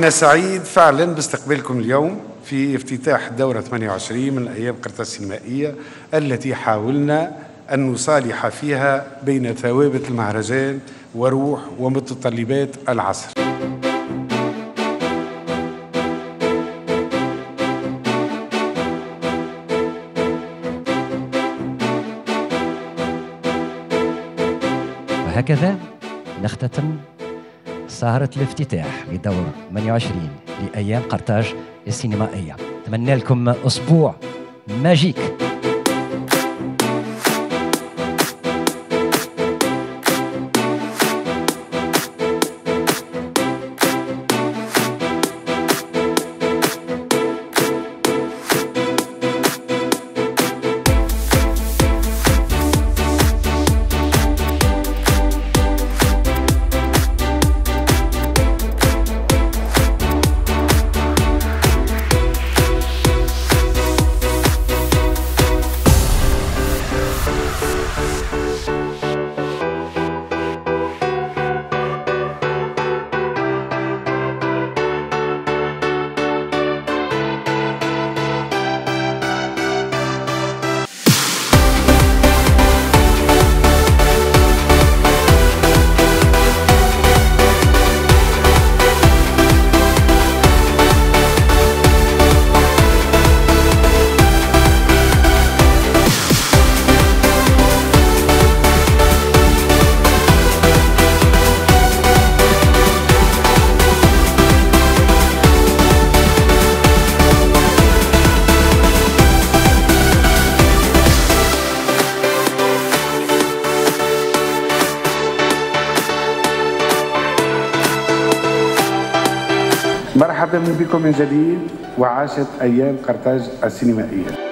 أنا سعيد فعلا باستقبالكم اليوم في افتتاح الدورة 28 من أيام قرطة السينمائية التي حاولنا أن نصالح فيها بين ثوابت المهرجان وروح ومتطلبات العصر. وهكذا نختتم سهرة الافتتاح لدور 28 لأيام قرطاج السينمائية أتمنى لكم أسبوع ماجيك. مرحبا بكم من جديد وعاشت أيام قرطاج السينمائية.